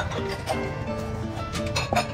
《あっ!》